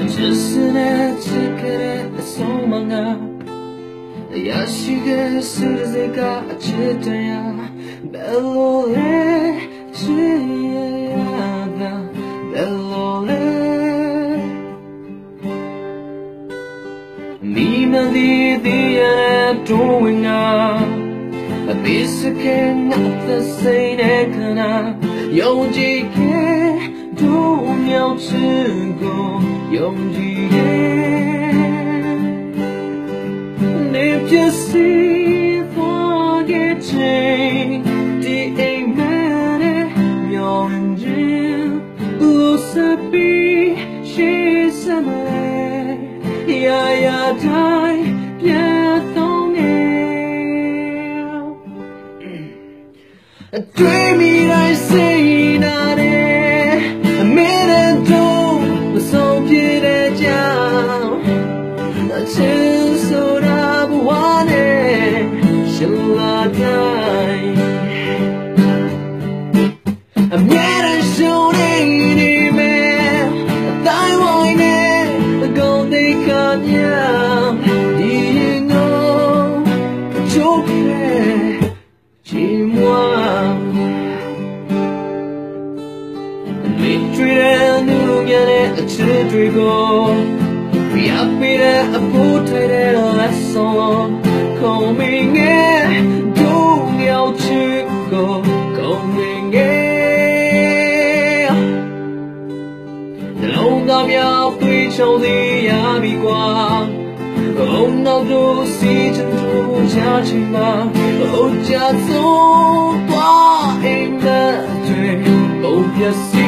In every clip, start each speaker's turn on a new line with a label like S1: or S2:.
S1: အချစ်စနေချစ်ခဲ့အဆုံးမငါအရာရှိကစစကအချစ်တရားဘယ်လိုလဲချစ်ရတာဘယ်လိုလဲမိမသည်ဒီရတုံးဝင်ငါအသေးစကငါသစိနေခနာယုံကြည်ခဲ့တို့မြောက်ချင်ကုန် 용기에 내게 시도겠지 디앵간의 명진 우스비 시스메 야야다이 별똥에 对未来 say တွေကိုပြပြတဲ့အဖို့ထိုင်တဲ့ lesson coming in ဒုညောက်ချစ်ကို coming in နှလုံးသားများပြေချုံစေရပြီကွာ Oh no do see to do cha chi ma oh cha so pa in the dream oh yes see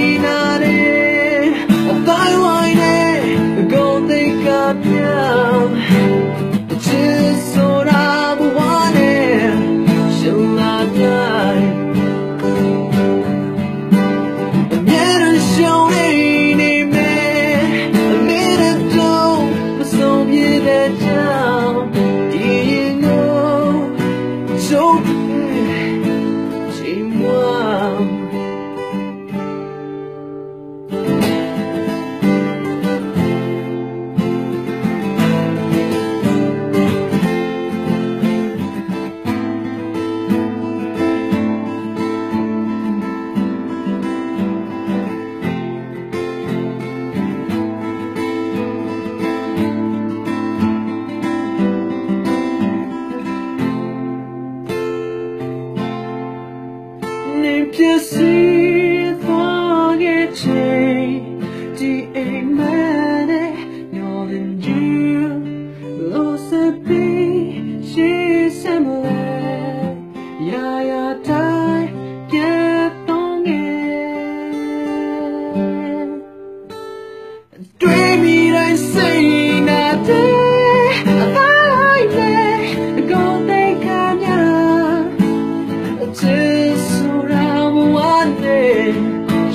S1: 就是我也醉，只爱骂的我忍住，我是被是什么？呀呀太。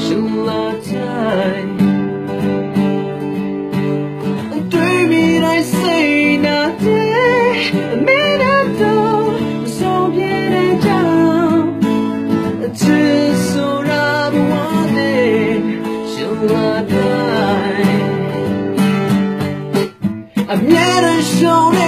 S1: 生了债。对未来 say nothing，没得到，手别得着，只手让我的生了债。面对手。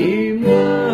S1: 寂寞。